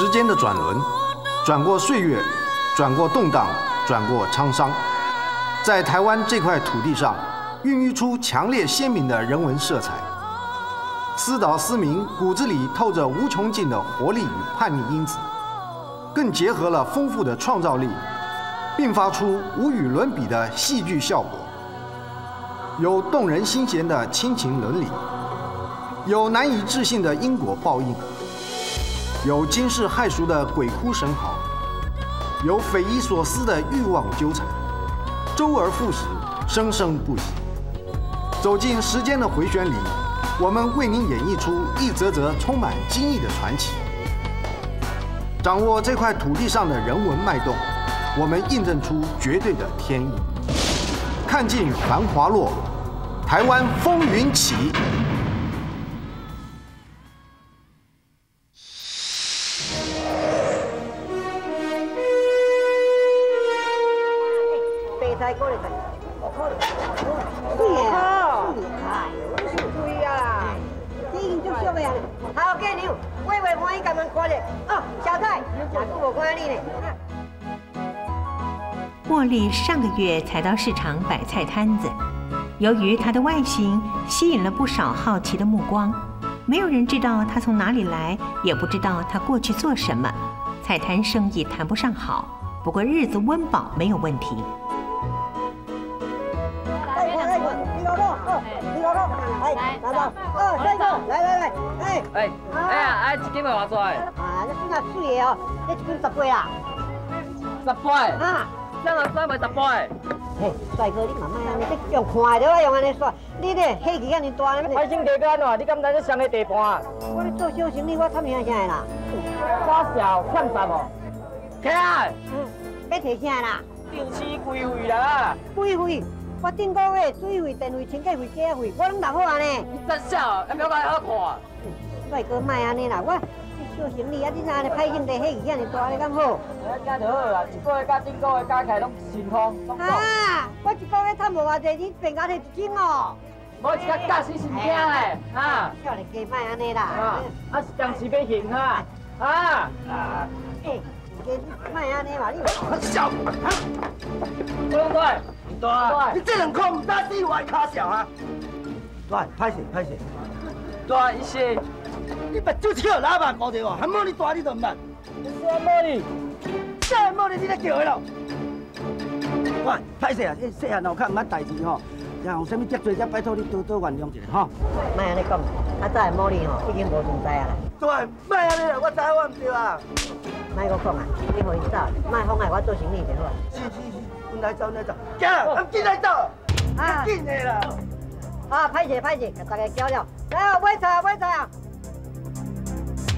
时间的转轮，转过岁月，转过动荡，转过沧桑，在台湾这块土地上，孕育出强烈鲜明的人文色彩。思岛思明骨子里透着无穷尽的活力与叛逆因子，更结合了丰富的创造力，并发出无与伦比的戏剧效果。有动人心弦的亲情伦理，有难以置信的因果报应，有惊世骇俗的鬼哭神嚎，有匪夷所思的欲望纠缠，周而复始，生生不息。走进时间的回旋里。我们为您演绎出一则则充满惊异的传奇，掌握这块土地上的人文脉动，我们印证出绝对的天意。看尽繁华落，台湾风云起。月才到市场摆菜摊子，由于他的外形吸引了不少好奇的目光，没有人知道他从哪里来，也不知道他过去做什么，菜摊生意谈不上好，不过日子温饱没有问题。来来来，你老公，你老公，来，来来，哦，下一个，来来来，哎，哎，哎呀，哎，一斤要偌多？啊，你真啊水的哦，你一斤十八啦，十八？啊。这样算袂十八嘿，帅哥，你慢慢安尼，你用看的对用安尼算。你咧火气安尼大，海星地干喏，你敢知你上个地盘？我咧做小生意，我参与啥啦？花小看什么？看。嗯，要提啥啦？电池规费啦。规费？我顶个月水费、电费、清洁费、加费，我拢拿好啊呢。你真笑，还表讲好看？帅哥，卖安尼啦，我。做生意啊，你哪尼歹兴地起伊安尼大，你敢好？加就好啦，一个月加顶个月加起来拢顺风。啊，我一个月赚无偌济，你变加提一斤哦。我一个驾驶是惊嘞，啊。叫你加卖安尼啦。啊，啊是当时要行啊。啊。哎，加卖安尼嘛，你。小。不用对。对。你这两块唔打死我还卡小啊？对，歹势歹势。对，一些。你把酒喝喇叭搞掉哦，还莫你大你都唔捌。什么哩？什么哩？你在叫的咯？喂，歹势啊！你细汉有较唔捌代志吼，然后有啥物得罪，则拜托你多多原谅一下吼。莫安尼讲，啊早的茉莉吼已经无存在啊。对，莫安尼啦，我知我唔对啊。莫我讲啊，你互伊走，莫妨碍我做生意就好。是是是，本来走来走，行，紧来走，啊，紧的啦。啊，歹势歹势，大家交了，来啊买菜啊买菜啊！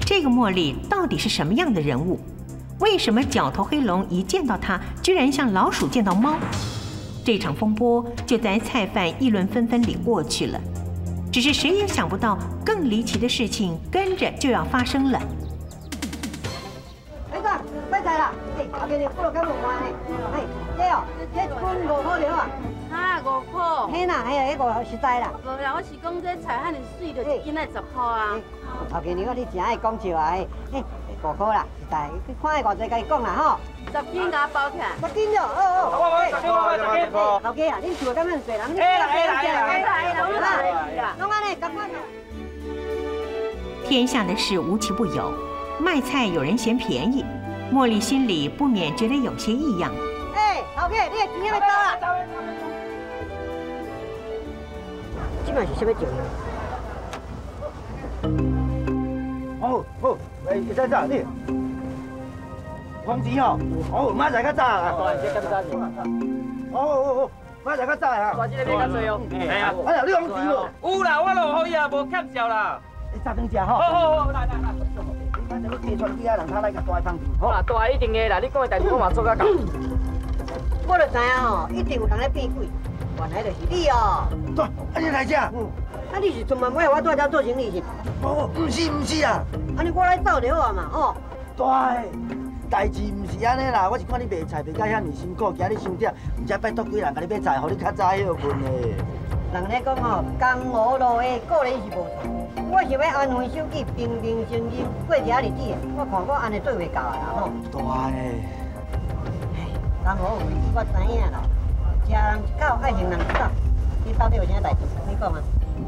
这个茉莉到底是什么样的人物？为什么角头黑龙一见到她，居然像老鼠见到猫？这场风波就在菜贩议论纷纷里过去了。只是谁也想不到，更离奇的事情跟着就要发生了。哎哥，买菜了，哎，阿给你付了干么关呢？哎，这哦，这分五块了啊。啊，五块。嘿啦，哎呀，迄个实在啦。无啦，我是讲这菜汉尼水，就一斤来十块啊。后几年我你真爱讲笑啊！嘿，五块啦，实在，你看下偌济，甲伊讲啦吼。十斤甲包起来。十斤哦，哦哦。我我十斤，我十斤。后家啊，恁厝敢样济人？哎啦哎啦哎啦哎啦，来啦，拢安尼，赶快。天下的事无奇不有，卖菜有人嫌便宜，茉莉心里不免觉得有些异样。哎，后家，你的钱要未到啦？是什么钱？好好，来，一再早你。黄钱哦，哦，马仔较早啊。大只咁早好好好，马仔较早啊。大只你买较多哦。哎呀，哎呀，你黄钱哦。有啦，我落好伊啊，无欠少啦。你早点食吼。好好好，来来来。反正你加川几啊人，他来个大汤钱。好啦，大一定的啦，你讲的代志我嘛做甲到。我就知影吼，一定有人来变鬼，原来就是你哦。对，啊你来遮。嗯。啊你是专门买我带遮做生意是？哦，不是不是啊。安尼我来走就好啊嘛，吼。对，代志唔是安尼啦，我是看你卖菜卖到遐尼辛苦，今日伤点，唔知拜托几人甲你买菜，互你较早休困的。人咧讲吼，江湖路的果然是无错，我是要安分守己、平平静静过一下日子。我看我安尼做袂到啦吼。大嘞。刚好我知影啦，吃人一口爱行人一道。你到底有啥代志？你讲啊。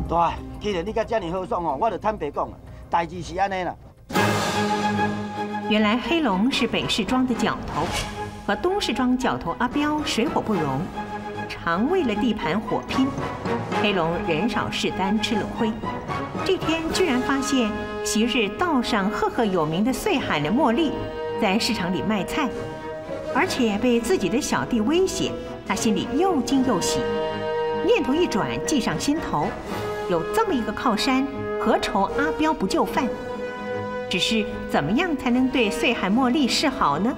大，既然你甲这么好爽哦，我就坦白讲，代志是安尼啦。原来黑龙是北市庄的角头，和东市庄角头阿彪水火不容，常为了地盘火拼。黑龙人少势单，吃了亏。这天居然发现昔日道上赫赫有名的岁海的茉莉，在市场里卖菜，而且被自己的小弟威胁，他心里又惊又喜，念头一转，计上心头，有这么一个靠山，何愁阿彪不就范？只是怎么样才能对岁海茉莉示好呢？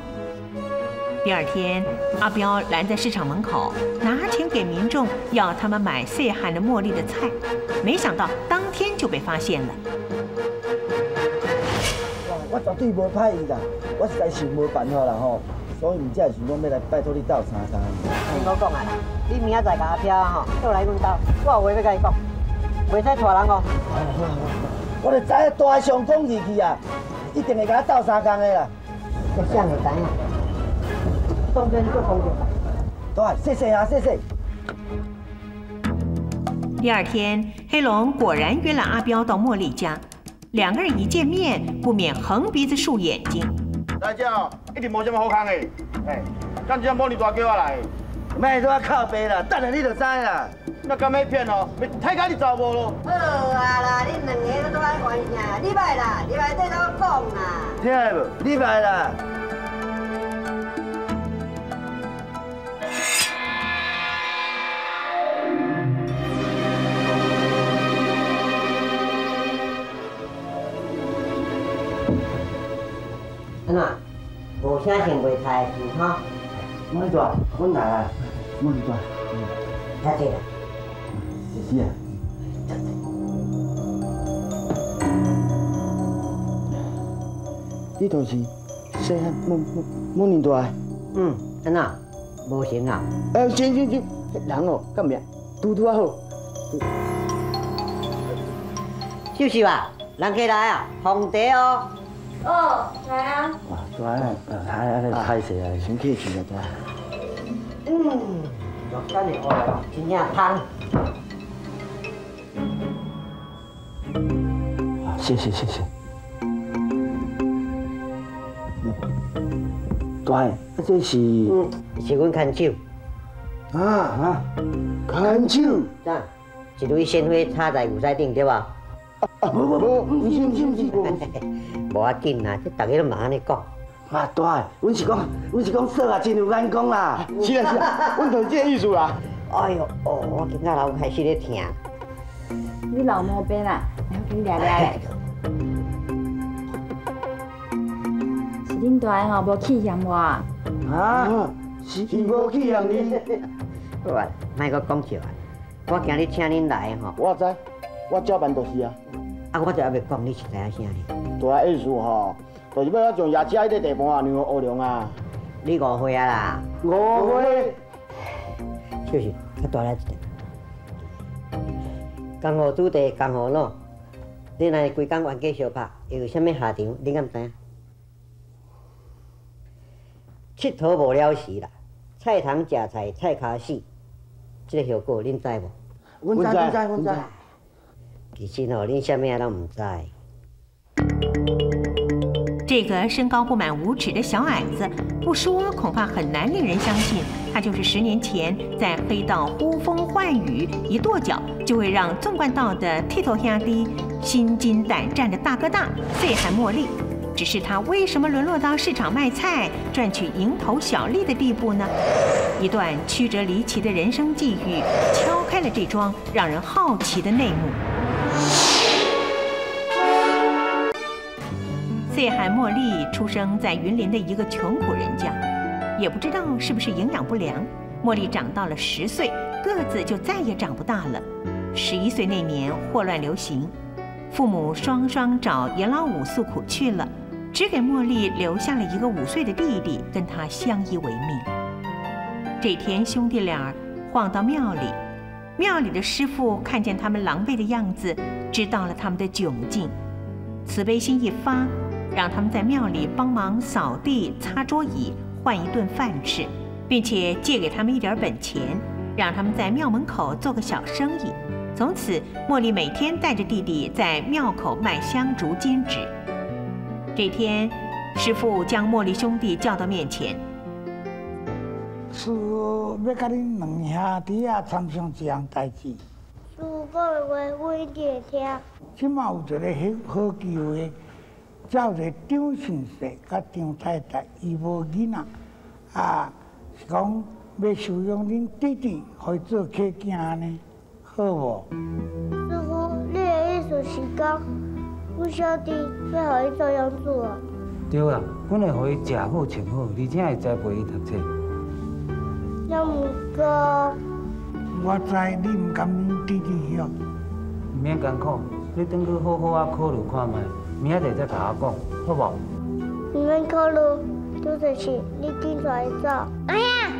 第二天，阿彪拦在市场门口，拿钱给民众，要他们买岁海的茉莉的菜。没想到当天就被发现了。我绝对无歹意啦，我实在想无办法啦吼，所以唔才会想讲要来拜托你斗三工。听我讲啊，你明仔载甲阿彪吼，倒来阮兜，我有话要甲你讲，袂使带人哦。我就知大上讲义气啊，一定会甲我斗三工的啦。这啥会知影？当真做工作。大，谢谢啊，谢谢。第二天，黑龙果然约了阿彪到茉莉家，两个人一见面，不免横鼻子竖眼睛。大姐哦，一定无什么好康的，哎，干这茉莉大叫我来，卖多靠背啦，等下你就知啦。那敢要骗哦？咪太假你查无咯？好啊啦，恁两个都爱玩啥？你来啦，你来替我讲啦。听下无？你来啦。安怎？无啥想袂菜的事哈？茉莉大，阮来啊。茉莉大，太济啦。谢谢啊。你就是细汉茉茉茉莉大。嗯，安怎？无行啊？哎，行行行，人哦，干咩？拄拄啊好。休息吧，人客来啊，放茶哦。哦，来啊。哇，大啊，哎哎，太谢啊，先客气了大。嗯，肉干的哦，真正香。啊，谢谢谢谢。大，这是嗯，是阮看酒，啊啊，看酒。咋？一蕊鲜花插在牛仔顶对吧？啊，无无无，唔是唔是唔是。无要紧啦，这大家都嘛安尼讲。啊，大，阮是讲，阮是讲说啊，真有眼光啦。是啊是啊，阮就这意思啦。哎呦，哦，我今仔老开始咧听。你老毛病啦，然后给你聊聊嘞。是恁大个吼无气嫌我。啊，是是无气嫌你。好啊，莫搁讲笑啊！我今日请恁来吼，我知，我照办就是啊。啊，我就还袂讲，你是知影啥呢？大意思吼，就是要将夜市迄个地盘啊，让乌龙啊。你误会啊啦！误会。就是，较大来一点。江湖子弟，江湖佬，你若规工冤家相拍，又有啥物下场？你敢知影？佚佗无了时啦，菜头食菜，菜卡死，这个效果恁知无？阮知，阮知，阮知。这个身高不满五尺的小矮子，不说恐怕很难令人相信，他就是十年前在黑道呼风唤雨，一跺脚就会让纵贯道的剃头兄弟心惊胆战的大哥大费海茉莉。只是他为什么沦落到市场卖菜赚取蝇头小利的地步呢？一段曲折离奇的人生际遇，敲开了这桩让人好奇的内幕。谢海茉莉出生在云林的一个穷苦人家，也不知道是不是营养不良，茉莉长到了十岁，个子就再也长不大了。十一岁那年霍乱流行，父母双双找严老五诉苦去了，只给茉莉留下了一个五岁的弟弟，跟他相依为命。这天兄弟俩晃到庙里，庙里的师傅看见他们狼狈的样子，知道了他们的窘境，慈悲心一发，让他们在庙里帮忙扫地、擦桌椅，换一顿饭吃，并且借给他们一点本钱，让他们在庙门口做个小生意。从此，茉莉每天带着弟弟在庙口卖香烛、金纸。这天，师傅将茉莉兄弟叫到面前。师傅要甲恁两兄弟啊参详一样代志。师傅讲的话，我一定听。即马有一个好好机会，叫一个张先生甲张太太，伊无囡仔，啊，是讲要收养恁弟弟，去做客家呢。好无？师傅，你的意思是讲，阮小弟要互伊做养子啊？对啊，阮会互伊食好穿好，而且会栽培伊读册。要毋过，我知你毋甘恁弟弟哦。毋免艰苦，你等去好好啊考虑看卖，明仔日再甲我讲，好无？毋免考虑，拄就是你紧出来走。哎呀！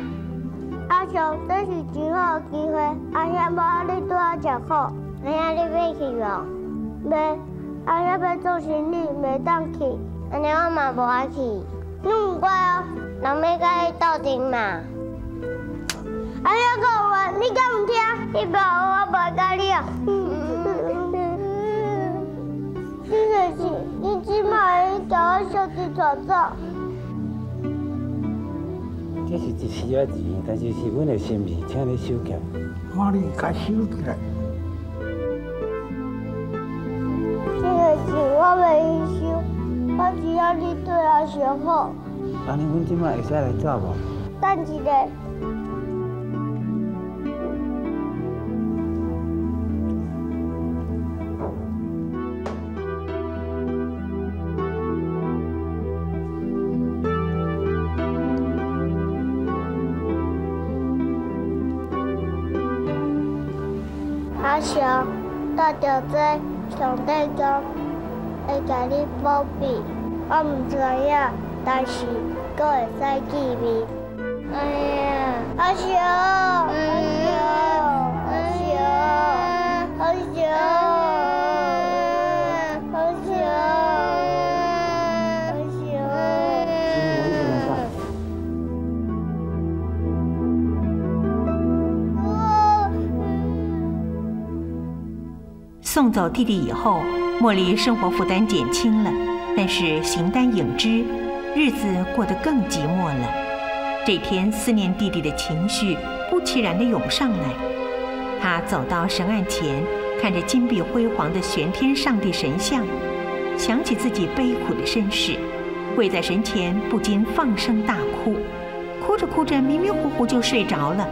阿雄，这是真好机会。阿兄无你拄好食苦，阿兄你要去无？袂，阿兄要做生意，袂当去。安尼我嘛无爱去。你唔乖哦，人要甲你斗阵嘛。阿兄讲话，你敢唔听？你不要我袂甲你哦。你就是你即摆叫我小弟带走。这是一时啊钱，但是是阮的心意，请你收起。我哩该收起来。这个钱我袂去收，我只要你对我上好。安尼，阮即摆会使来走无？等一下。上带着在上帝讲会甲你保庇，我唔知影，但是佫会使见面。哎呀，阿雄，阿送走弟弟以后，茉莉生活负担减轻了，但是形单影只，日子过得更寂寞了。这天，思念弟弟的情绪不其然地涌上来。她走到神案前，看着金碧辉煌的玄天上帝神像，想起自己悲苦的身世，跪在神前，不禁放声大哭。哭着哭着，迷迷糊糊就睡着了。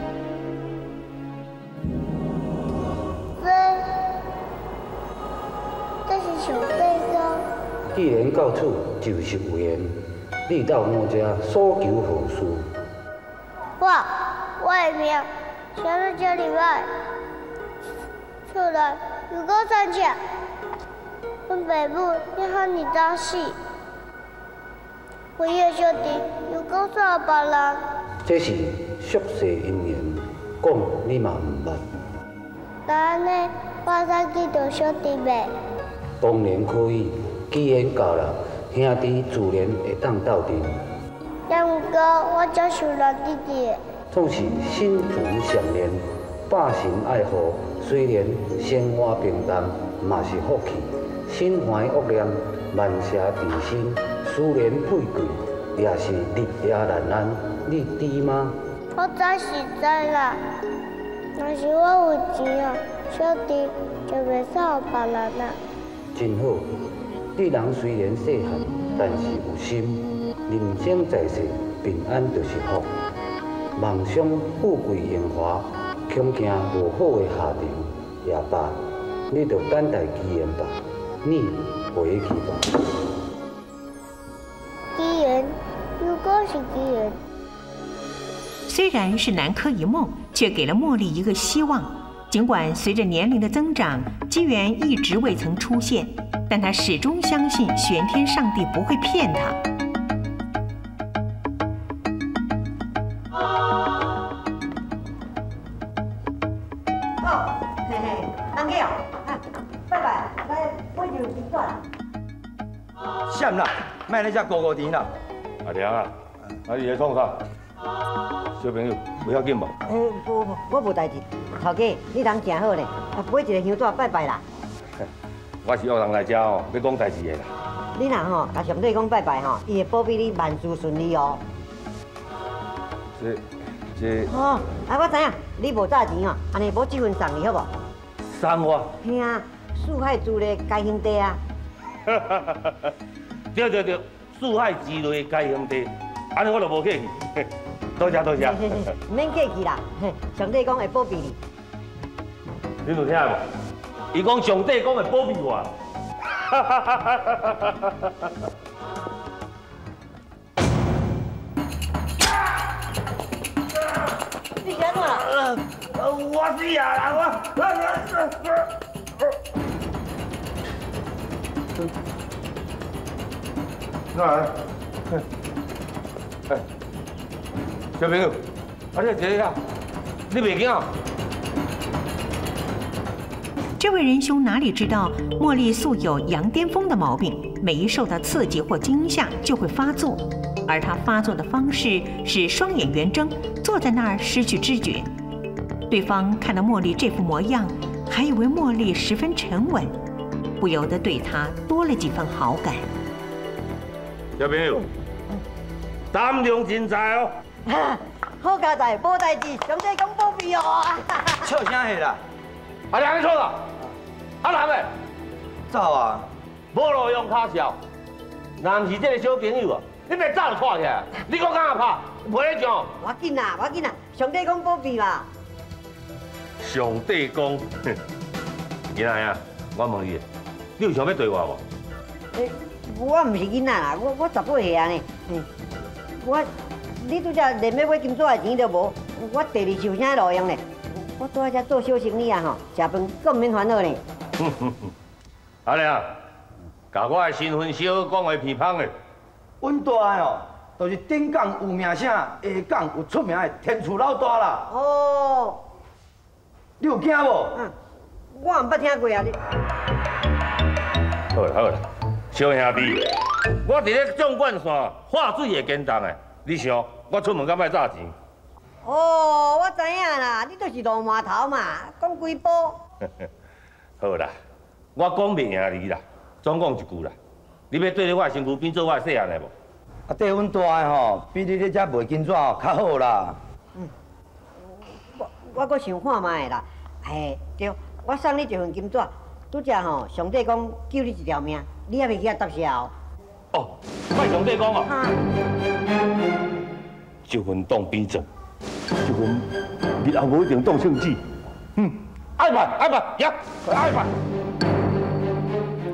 既然到此就是有缘，你到我家所求何事？我，我的命，想到这里来，出来如果三姐，阮爸母要喊你当死，唯一的小弟又告诉了别人。这是宿世姻缘，讲你嘛唔捌。那安尼，我再弟呗。当然可以。既然到了，兄弟自然会当斗阵。也毋过，我只想咱弟弟。总是心存善念，百行爱护。虽然生活平淡，嘛是福气。心怀恶念，万邪缠身，思念富贵，也是日夜难安。你知吗？我早是知啦。若是我有钱啊，小弟就袂使别人啦。真好。你人虽然细汉，但是有心。人生在世，平安就是福。梦想富贵荣华，恐惊无好的下场也罢。你就等待机缘吧，你回去吧。机缘，如果是机缘。虽然是南柯一梦，却给了茉莉一个希望。尽管随着年龄的增长，机缘一直未曾出现，但他始终相信玄天上帝不会骗他。哦，嘿嘿，哎，来，我啦。卖那这高高田啦。阿良啊，阿，爷送。小朋友，不要紧吧？诶，无，我无代志。头家，你人真好咧，啊，买一个香纸拜拜啦。我是约人来遮哦，要讲代志的啦。你若吼，甲上帝讲拜拜吼，伊会保庇你万事顺利哦。这这哦，啊，我知影，你无早钱哦，安尼无这份送你好无？送我？嘿啊，四海之内皆兄弟啊。对对对，四海之内皆兄弟，安尼我就无客气。多 谢多谢。唔 免客气啦，上帝讲会保庇你。你有听无？伊讲上帝讲会保庇我。你安怎啦？我死啊！我。那，哎，小朋友，阿你坐下，你袂惊？这位仁兄哪里知道，茉莉素有羊癫疯的毛病，每一受到刺激或惊吓就会发作，而他发作的方式是双眼圆睁，坐在那儿失去知觉。对方看到茉莉这副模样，还以为茉莉十分沉稳，不由得对她多了几分好感。小朋友，胆量真大哦！好家在，无代志，上帝讲保庇哦。笑啥戏啦？阿娘你错啦，阿男的走啊！无路用卡笑，若唔是这个小朋友啊，你别走就错起来。你讲敢拍，袂咧讲。我紧啦，我紧啦，上帝讲保庇嘛。上帝讲，囡仔啊，我问你，你有想要对我无？我唔是囡仔啦，我我十八岁啊呢。我你拄只连要买金纸的钱都无，我第二受啥路用呢？我拄在遮做小生意啊吼，食饭更免烦恼呢。阿娘，甲我的身份小讲话偏芳的。阮大个哦，就是顶港有名声，下港有出名的天厝老大啦。哦，你有惊无？嗯，我唔捌听过啊你。好啦好啦。小兄弟，我伫咧纵贯线化水的建档的，你想我出门敢卖炸钱？哦，我知影啦，你就是罗码头嘛，讲几波？好啦，我讲袂赢你啦，总讲一句啦，你要对咧我身躯变做我细汉诶无？啊，对阮大个吼，比你咧遮卖金纸较好啦。嗯，我我搁想看卖啦，哎，对，我送你一份金纸，拄则吼，上帝讲救你一条命。你也袂记啊？答谢哦。哦，快上帝讲哦。一份当兵证，一份日后无一定当圣旨。嗯，爱办爱办呀，爱办。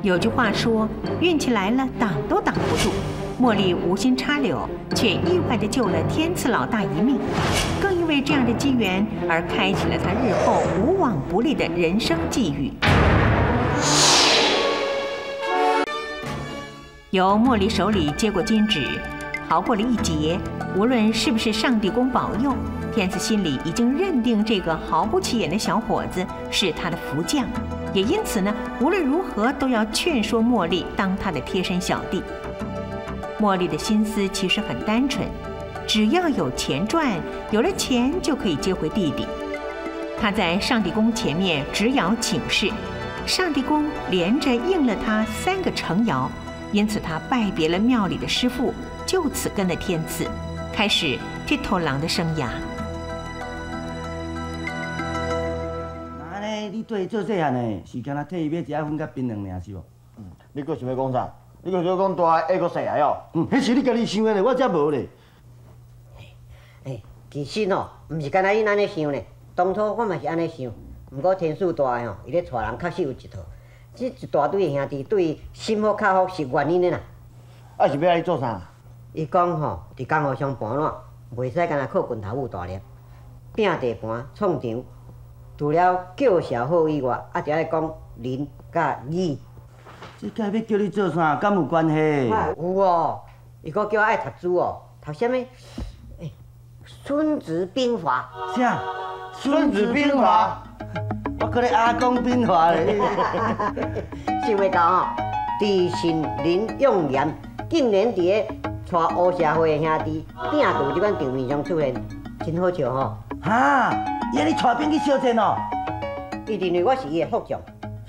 有句话说，运气来了，挡都挡不住。茉莉无心插柳，却意外地救了天赐老大一命，更因为这样的机缘而开启了他日后无往不利的人生际遇。由茉莉手里接过金纸，逃过了一劫。无论是不是上帝公保佑，天赐心里已经认定这个毫不起眼的小伙子是他的福将，也因此呢，无论如何都要劝说茉莉当他的贴身小弟。茉莉的心思其实很单纯，只要有钱赚，有了钱就可以接回弟弟。他在上帝宫前面直摇请示，上帝公连着应了他三个诚摇。因此，他拜别了庙里的师傅，就此跟了天赐，开始剃头郎的生涯。那呢？你对伊做细汉呢，是干那替伊买一仔粉甲槟榔尔是无？嗯，你搁想要讲啥？你搁想讲大个还搁细个哦？嗯，迄是你家己想的咧，我则无咧。哎，其实哦，毋是干那伊安尼想咧，当初我嘛是安尼想，毋过天数大个吼，伊咧带人确实有一套。这一大堆的兄弟对心福较好是原因的啦。啊是要来做啥？伊讲吼，伫江湖上盘烂，袂使干那靠拳头舞大粒，拼地盘创场，除了叫嚣好以外，啊，就爱讲仁甲义。这个要叫你做啥，敢有关系？有哦，伊搁叫我爱读书哦，读什么？哎，《孙子兵法》。啥？《孙子兵法》？我搁咧阿公变化咧，想袂到哦，知信林永炎，竟然伫咧带乌社会的兄弟，拼就有这款场面上出现，真好笑吼。哈，伊安尼带兵去小战哦。伊认为我是伊的副将，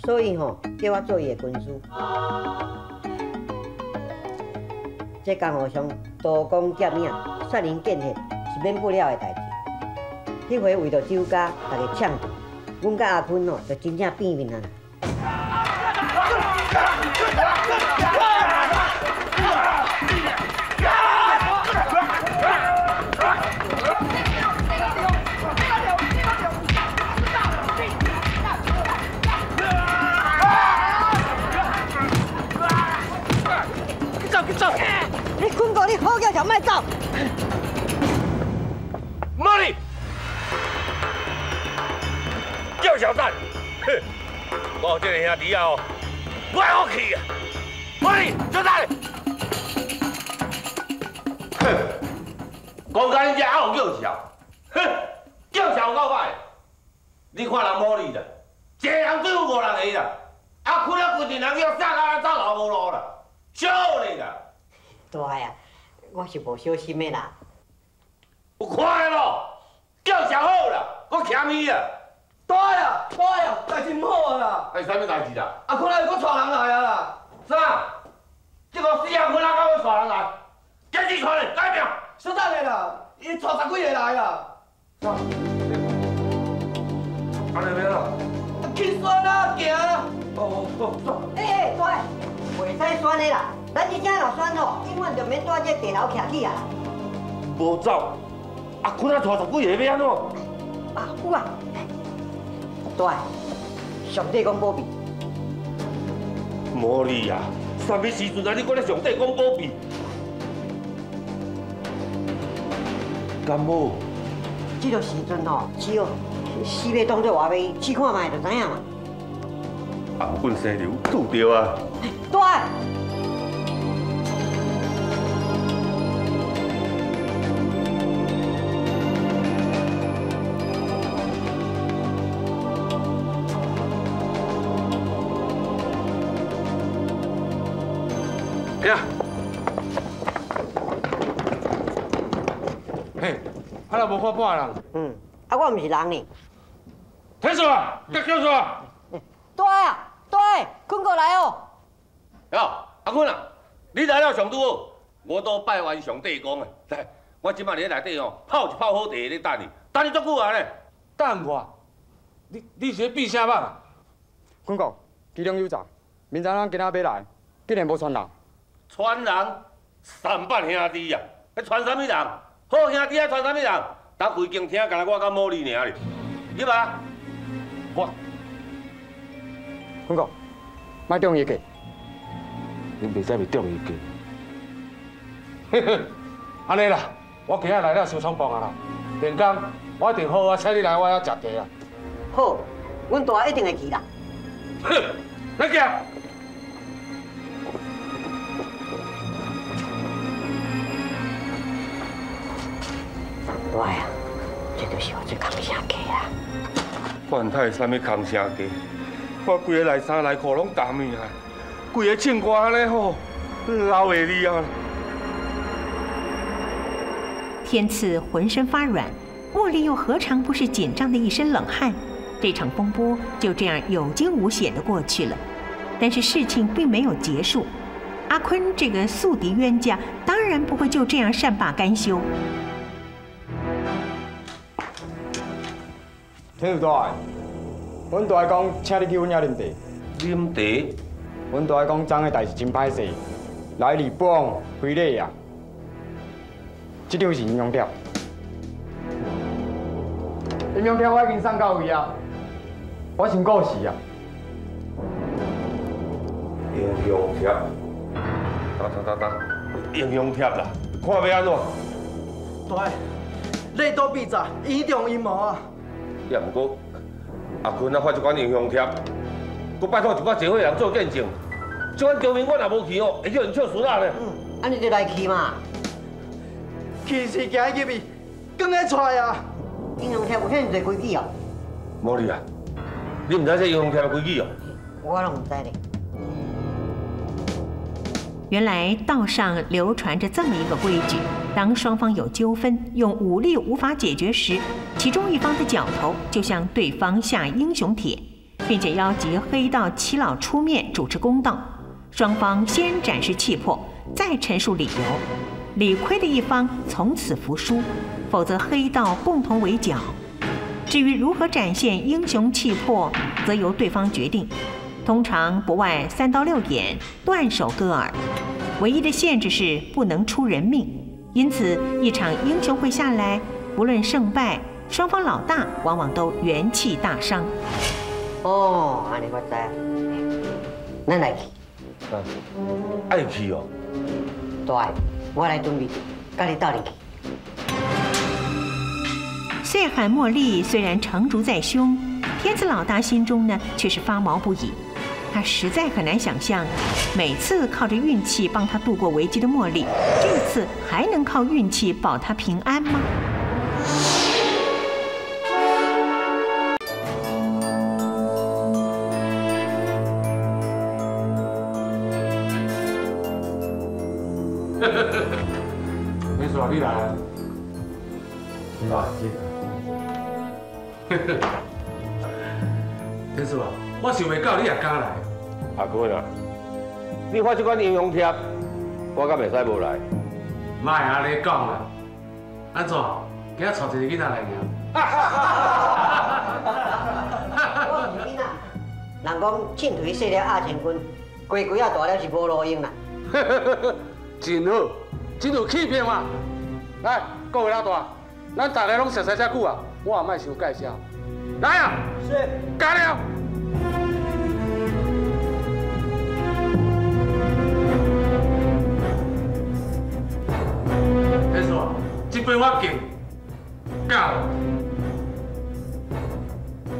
所以吼叫我做伊的军师。这江湖上刀光剑影、杀人见血是免不了的代志。迄回为着酒家，大家抢住，阮甲阿坤哦，就真正变面啊！走！你好叫小麦走！叫小蛋！哼！我这个兄弟啊，我好气啊！妈哩，小蛋！哼！讲甲你这还有叫嚣？哼！叫嚣够歹！你看人无理啦，一个人对付五人个啦，啊，开了规阵人要杀到走老无路啦，笑你啦！大呀，我是无小心的啦。有看无？叫嚣好啦，我欠伊啊！大呀，大呀，代志唔好啊啦！哎，啥物代志啦？啊，看来又搁带人来啊啦！啥？这个死啊，看来敢要带人来？坚持带咧，改命！小等下啦，伊带十几个来啦。啥？安尼免啦？去选啦，行啦！哦哦，走。哎哎，带，袂使选的啦。咱一正若选哦，永远就免带这地牢徛起啊！无走，阿坤啊，带十几个要安怎？啊，有啊！大，上帝讲保庇。无理啊！什么时阵啊？你搁咧上帝讲保庇？干某，这个时阵吼，只要死要当作活马，试看卖就知影嘛。红棍生流拄着啊！大。看半人。嗯，啊我唔是人呢。天叔啊，叫叫叔啊。对啊，对，坤哥来哦。哟，阿坤啊，你来了上拄好，我都拜完上帝公啊。来，我今晚伫内底哦，泡一泡好茶咧等你，等你足久啊呢？等我？你你是变啥物啊？坤哥，机量有诈，明早咱今仔要来，竟然无传人。传人，三八兄弟呀，还传什么人？好兄弟还传什么人？当规间听，干我甲茉莉尔哩。入啊！我，坤哥，卖中意个。你袂使袂中意计。嘿嘿，安尼啦，我今仔来了收厂房啊啦。电工，我一定好啊，请你来我遐食茶啊。好，阮大一定会去啦。哼，来行。大呀，这就是我最扛声家啊！管他什么扛声家，我规个内衫内裤拢干面啊，规个穿歌咧吼，老会厉啊！天赐浑身发软，茉莉又何尝不是紧张的一身冷汗？这场风波就这样有惊无险的过去了。但是事情并没有结束，阿坤这个宿敌冤家当然不会就这样善罢甘休。天大爷，阮大爷讲，请你去阮遐啉茶。啉茶？阮大爷讲，昨个代志真歹势，来日不枉非礼啊！这张是营养条，营养条我已经送到位啊，我先过时啊。营养贴，哒哒哒哒，营养贴啦，看要安怎？大爷，你都必查，严重阴谋啊！也毋过，阿坤啊发一款英雄帖，佮拜托一寡社会人做见证。这款场面我也无去哦，会叫人笑死啦咧。嗯，安尼就来去嘛。去是行入去，更爱出啊！英雄帖有遐尼侪规矩哦。无哩啊，你毋知这英雄帖的规矩哦？我拢毋知咧。原来道上流传着这么一个规矩：当双方有纠纷，用武力无法解决时，其中一方的角头就向对方下英雄帖，并且邀集黑道七老出面主持公道。双方先展示气魄，再陈述理由。理亏的一方从此服输，否则黑道共同围剿。至于如何展现英雄气魄，则由对方决定。通常不外三到六点、断手割耳，唯一的限制是不能出人命。因此，一场英雄会下来，不论胜败，双方老大往往都元气大伤。哦，安尼我知，咱来去。爱去哦。对，我来准备，跟你斗入去。谢海茉莉虽然成竹在胸，天子老大心中呢却是发毛不已。他实在很难想象，每次靠着运气帮他度过危机的茉莉，这次还能靠运气保他平安吗？敢来。阿坤啊，你发这款英雄帖，我敢袂使无来。莫安尼讲啦，安怎？今仔带一个囡仔来尔？我是囡仔，人讲进退细了压乾坤，规规啊大了是无路用啦。真好，真有气魄嘛！来，各位老大，咱大家拢熟悉遮久啊，我也莫想介绍。来啊！是。加了。天叔啊，这杯我敬，够。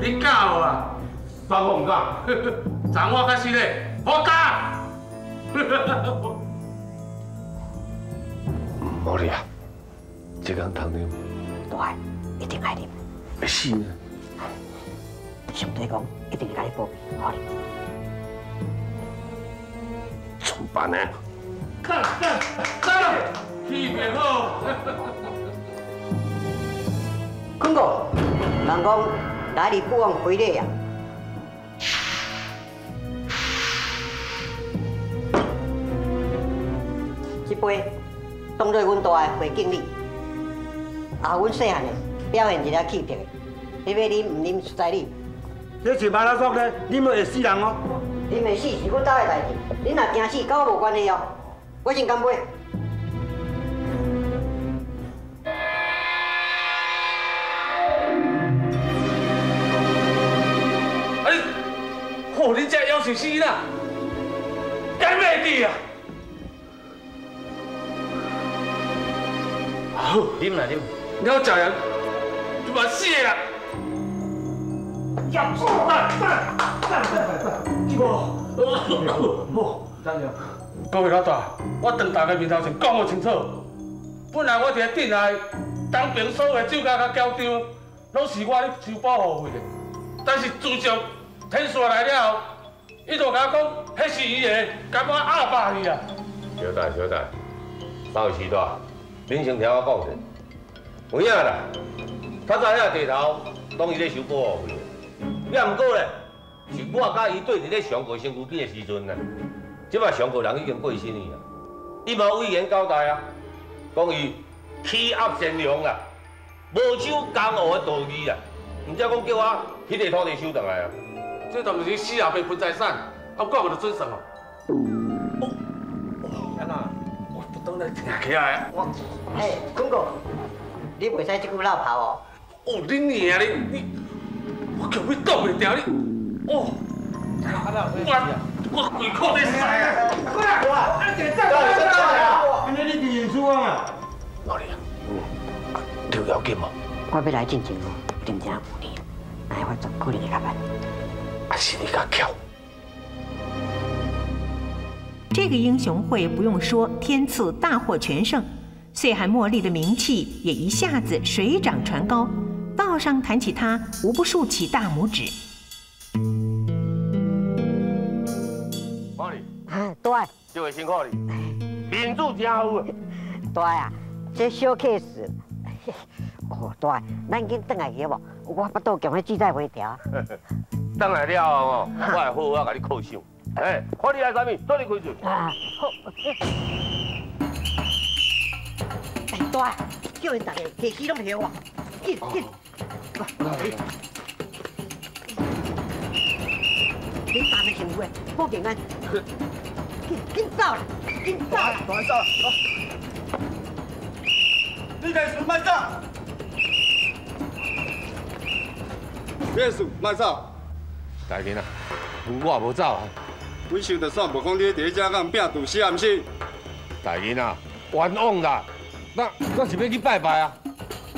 你够啊？啥我唔敢？从我开始咧，我敢。茉莉啊，这缸汤啉。对，一定爱啉。会死呢？上帝讲，一定该保庇，好哩。怎么办呢？干干干！气魄好。坤哥，人讲来日不忘回来呀。这杯当做阮大的回敬你，啊，阮细汉的表现一下气魄的，你要啉唔啉随你。这是马拉松呢，你们会死人哦。啉会死是阮家的代志，恁若惊死，跟我无关系哦。我先干杯。要求死啦，干咩的啊？好，啉啦啉。你要假人，就把谢啦。呀！蛋蛋蛋蛋蛋！不不，站住！各位老大，我当大家面头前讲个清楚。本来我伫店内当兵所有的酒家甲交张，拢是我咧收保护费的。但是自从天煞来了后，伊就甲我讲，迄是伊的，甲我压霸去啊！小弟小弟，三位师大，恁先听我讲者。有影啦，较早遐地头拢伊咧收保护费，也毋过咧，是我甲伊对伫咧上课身躯边的时阵啊，即摆上课人已经过身去啊，伊嘛委言交代啊，讲伊欺压善良啊，无守江湖的道义啊，毋则讲叫我迄个土地收倒来啊。这当然是死后被分财产，啊，我有就准算哦。安那？我不懂来听起来。我，哎，坤哥，你袂使即句老炮哦。哦，你娘你你，我叫你挡袂掉你。哦，我我鬼靠在晒啊！快啊！快点站起来！站起来！今日你演出啊？哪里啊？嗯，你要紧吗？我要来进前哦，真正有你，哪会做可能会较慢？还是你较巧？这个英雄会不用说，天赐大获全胜，岁寒茉莉的名气也一下子水涨船高。道上谈起他，无不竖起大拇指。茉莉，啊，对，这位辛苦你。民主真好啊！大啊，这小 case。哦，大，咱紧转来去无？我巴肚强，记载袂调。转来了哦，我会好好甲你犒赏。哎，看你来啥物，做你开嘴。啊，好。哎，大，叫因大家提起拢陪我，紧紧。你打的辛苦诶，报警啊！紧紧走啦，紧走啦！快走，走！你来事慢走，咩事慢走？大囡仔，我也无走啊。阮想着煞无讲你伫遮甲拼赌死啊，毋是？大囡仔，冤枉啦！那那是要去拜拜啊？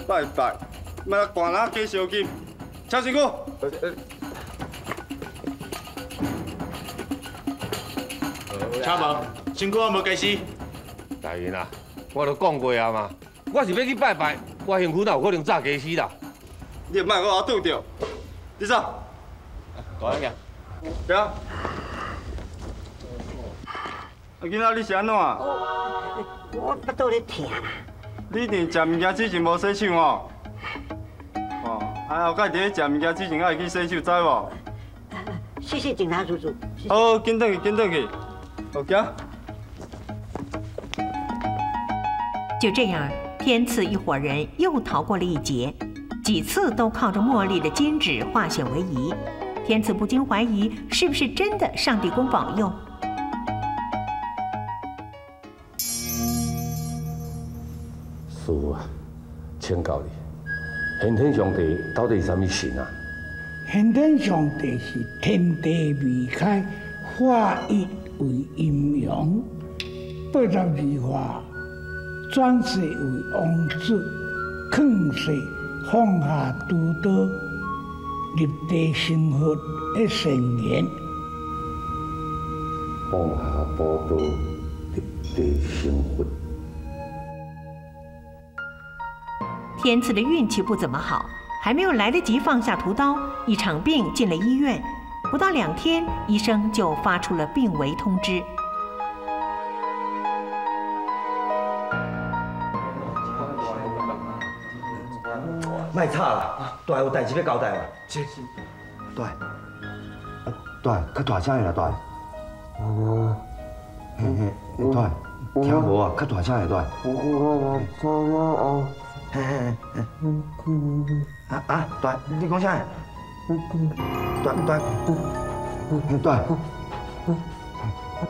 拜拜，莫大拿加烧金，请辛苦。请问，辛苦啊，无该死。大囡仔，我都讲过啊嘛，我是要去拜拜，我身躯哪有可能炸鸡死啦？你莫我拄着，你走。大爷，对啊。啊，囡仔，你是安怎？我巴肚咧疼。你连食物件之前无洗手哦。哦，啊，后盖伫咧食物件之前，爱去洗手，知无？谢谢警察叔叔。好，紧转去，紧转去。好，行。就这样，天赐一伙人又逃过了一劫，几次都靠着茉莉的金指化险为夷。天子不禁怀疑，是不是真的上帝公保佑？师傅啊，请教你，先天上帝到底是什么神啊？先天上帝是天地未开，化一为阴阳，八十二化转世为王子，旷世放下诸道，立地成佛的圣言。放下宝刀，立地成佛。天赐的运气不怎么好，还没有来得及放下屠刀，一场病进了医院。不到两天，医生就发出了病危通知。卖吵啦，大有代志要交代嘛。大，大，较大声的啦，大。哦，嘿嘿，大，听无啊？较大声的大。嘿嘿嘿，啊啊，大，你讲啥？大大，大，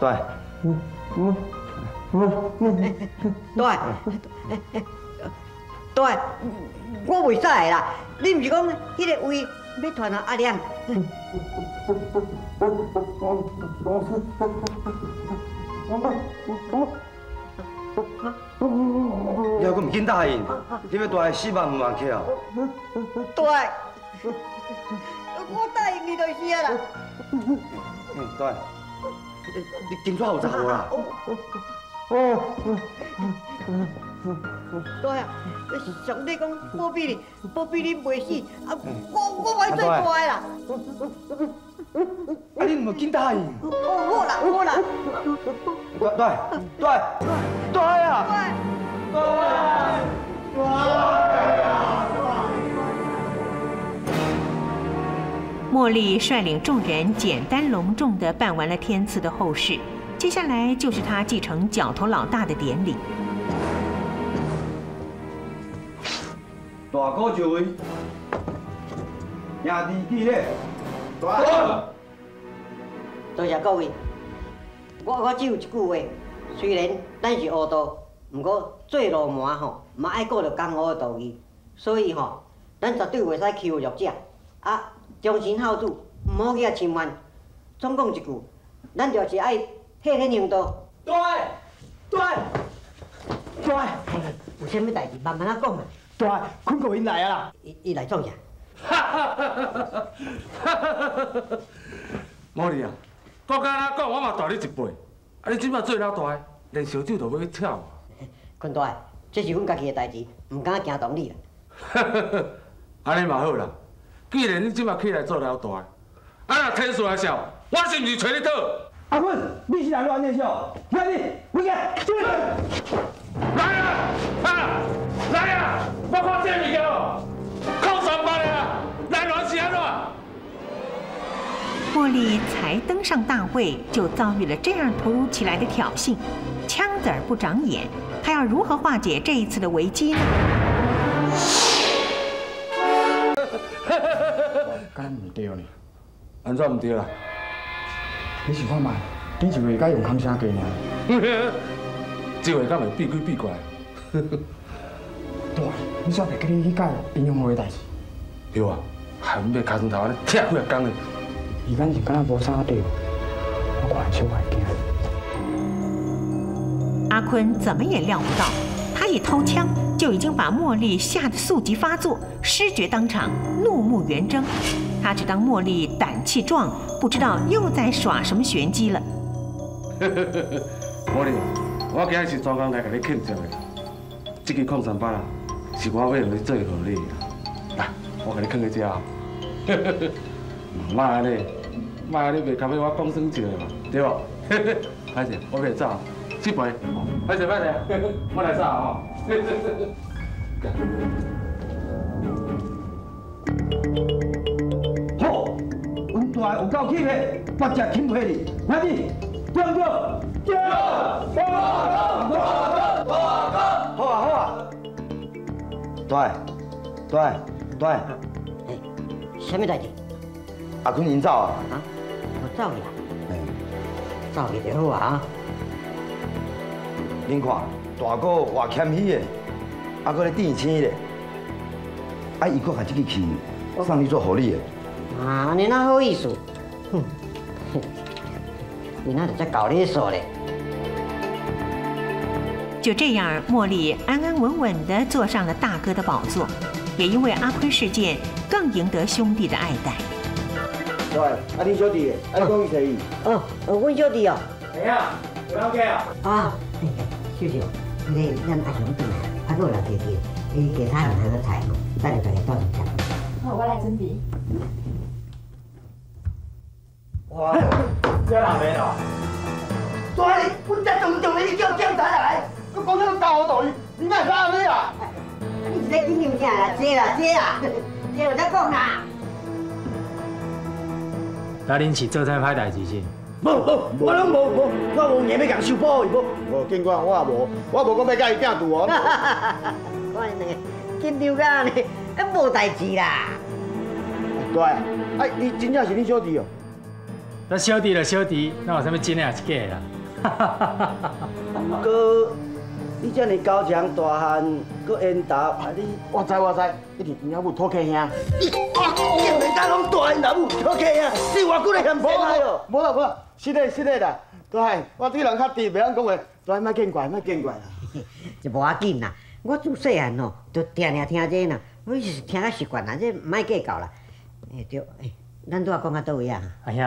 大，大，大，我袂使啦！你毋是讲迄个位要传到阿亮？你还阁唔紧答应？你要带四万五万去啊？对，我答应你就是啊啦。嗯，大，你紧抓好查某啦。对啊，上帝讲保庇你，保庇你袂死，啊，我我袂做乖啦。啊，你唔紧答应？好啦好啦。大大大大呀！大茉莉率领众人简单隆重地办完了天赐的后事，接下来就是他继承角头老大的典礼。大哥就位，兄弟记咧。多谢各位，我我只有一句话，虽然咱是黑道，不过做路蛮吼，嘛爱顾着江湖的道义，所以吼，咱绝对袂使欺负弱者，啊，忠心好主，唔好去遐侵犯。总讲一句，咱就是爱替天行道。对，对，对，有啥物代志慢慢啊讲嘛。对，困到因来啊啦。伊伊来做啥？茉莉啊，国家啦讲，我嘛大你一辈，啊你即摆做了大，连小酒都要去跳。坤大，这是阮家己的代志，唔敢惊动你啦。安尼嘛好啦，既然你即摆起来做了大，啊若天数来笑，我是毋是找你讨？阿坤，你是哪乱念笑？兄弟，回去，进来。来啊！啊！来啊！我看这物件哦，扣三百啊！来乱是安怎？茉莉才登上大位，就遭遇了这样突如其来的挑衅，枪子儿不长眼，她要如何化解这一次的危机呢？敢唔对呢？安怎唔对啦？你是看卖，顶一回甲用空声计呢？这回敢会避鬼避怪？对，你煞袂记你去教英雄会的代志？对啊，害阮要卡床头安尼踢几啊工呢？伊敢是敢若无啥对，我看小。阿坤怎么也料不到，他一掏枪就已经把茉莉吓得素疾发作，失觉当场，怒目圆睁。他只当茉莉胆气壮，不知道又在耍什么玄机了。茉莉，我今日是专工来给你庆祝的，这支矿三百啦，是我为你做贺礼的。来，我给你放在这啊。莫安尼，莫安尼袂堪要我讲生笑的嘛，对不？歹势，我来走，这杯，歹势歹势，我来走吼。大有够气派，八只钦佩你，兄弟，对不对？对，大哥，大哥，大哥，好啊好啊。对，对，对，什么代志？阿坤因走啊？啊，我走去啊。走去就好啊。恁看，大哥偌谦虚的，还搁咧垫钱咧，啊，伊搁把这个气送你做护理的。啊，你那好意思？哼，你那就在搞勒索嘞。就这样，茉莉安安稳稳地坐上了大哥的宝座，也因为阿坤事件，更赢得兄弟的爱戴。对，啊，你小弟，啊，你讲伊谁？哦，阮小弟哦。谁呀，有啷个啊？啊，秀秀，那个咱阿雄回来，啊，还有老弟弟，伊其他人还个菜，等下大家到时吃。好，我来准备。哇，这哪边啊？对，我在重重的你叫警察来，我讲那个高队，你哪会安尼啊？你是在紧张啥啦？坐啦，坐啦，坐有在讲啦。那恁是做菜歹代志先？无无，我拢无无，我无硬要共收保伊无。无警官，我也无，我无讲要甲伊拼赌哦。我两个紧张甲呢，啊无代志啦。对，哎，你真正是你小弟哦？那小弟就小弟，那有啥物真的也是假的啦？哥，你这么高强大汉，搁烟达，啊你，我知我知，一定因老母讨客兄。你，竟然敢讲大烟老母讨客兄，你偌久来嫌婆来哦？无啦无啦，是的是的啦，对，我对人较低，袂晓讲话，对，莫见怪莫见怪啦。就无要紧啦，我自细汉哦，就定定听这啦，我是听较习惯啦，这莫计较啦。哎对，哎，咱拄仔讲到倒位啊？阿兄，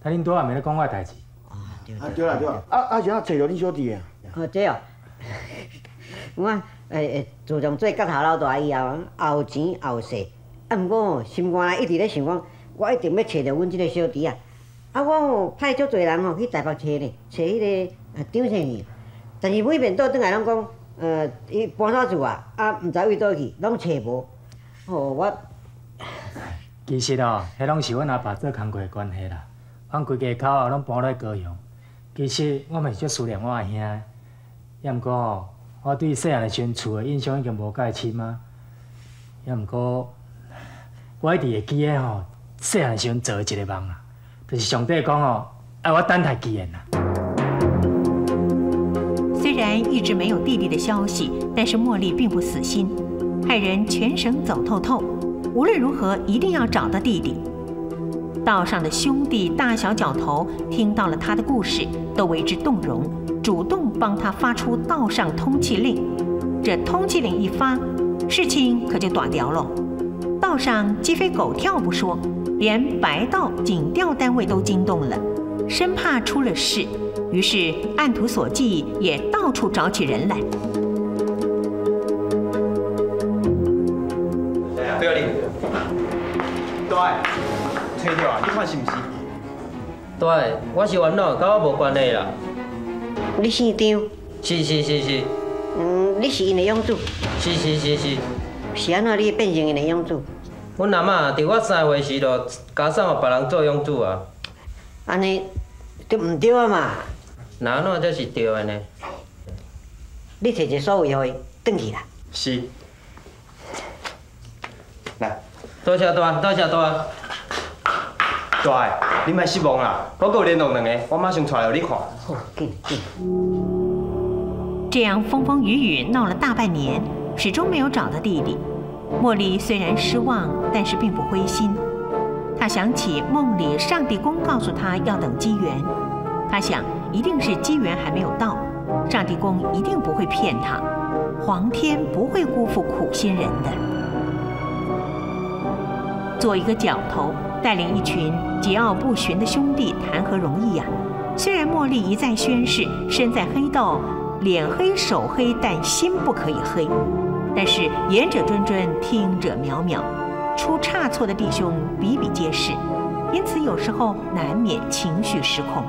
他恁拄仔咪咧讲我诶代志？啊对啊对啦对啦，啊啊是啊，找着恁小弟啊。哦这哦，我诶诶，自从做甲头老大以后，也有钱也有势，啊毋过哦，心肝内一直咧想讲，我一定要找着阮即个小弟啊。啊我吼派足侪人吼去台北找咧，找迄个啊张先生，但是每遍倒转来拢讲，呃伊搬啥厝啊，啊毋知位倒去，拢找无。哦我。其实哦，迄拢是阮阿爸做工课的关系啦。阮规家口哦，拢搬来高雄。其实我嘛是足思念我阿兄，也毋过哦，我对细汉的时阵厝的印象已经无介深啊。也毋过，我一直会记得吼，细汉时阵做一个梦啊，就是上帝讲哦，爱我等待基恩啦。虽然一直没有弟弟的消息，但是茉莉并不死心，派人全省走透透，无论如何一定要找到弟弟。道上的兄弟大小角头听到了他的故事，都为之动容，主动帮他发出道上通缉令。这通缉令一发，事情可就短掉了。道上鸡飞狗跳不说，连白道警调单位都惊动了，生怕出了事，于是按图索骥，也到处找起人来。对，对，找着啊，你看是毋是？对，我是冤枉，跟我无关系啦。你姓张？是是是是。嗯，你是因的养子？是是是是。是安怎你变成因的养子？阮阿嬷伫我三岁时就加送互别人做养子啊。安尼对毋对啊嘛。哪安怎才是对的呢？你摕一个所谓互伊转去啦。是。来，多谢大，多谢大。大个，你莫失望啦，我阁有联络两个，我马上带来你看。好，紧紧。这样风风雨雨闹了大半年，始终没有找到弟弟。茉莉虽然失望，但是并不灰心。她想起梦里上帝公告诉她要等机缘，她想一定是机缘还没有到，上帝公一定不会骗她，皇天不会辜负苦心人的。做一个角头。带领一群桀骜不驯的兄弟，谈何容易呀！虽然茉莉一再宣誓，身在黑道，脸黑手黑，但心不可以黑。但是言者谆谆，听者渺渺，出差错的弟兄比比皆是，因此有时候难免情绪失控。